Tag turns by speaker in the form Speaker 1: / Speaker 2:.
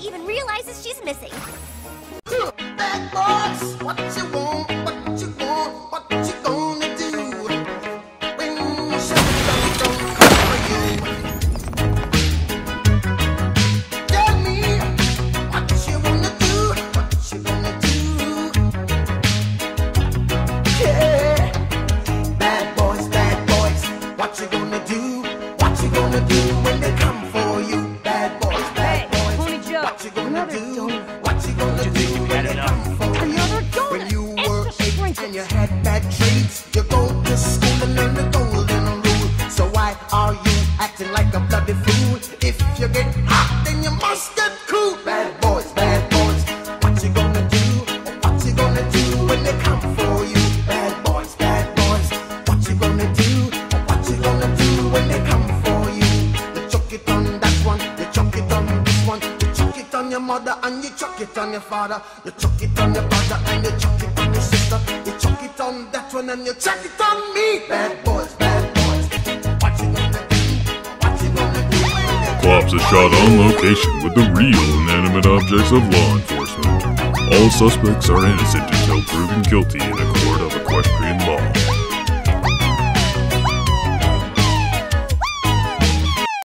Speaker 1: even realizes she's missing.
Speaker 2: Bad what you want, bad traits, you go to school and learn the golden rule. So why are you acting like a bloody fool? If you get hot, then you must get cool. Bad boys, bad boys, what you gonna do? What you gonna do when they come for you? Bad boys, bad boys, what you gonna do? What you gonna do when they come for you? You chuck it on that one, you chuck it on this one, you chuck it on your mother and you chuck it on your father, you chuck it on your brother and you chuck it on your sister, and you chuck it on me. Bad boys, bad boys, gonna do? Gonna do
Speaker 3: Clops is shot on location with the real inanimate objects of law enforcement. All suspects are innocent until proven guilty in a court of equestrian law.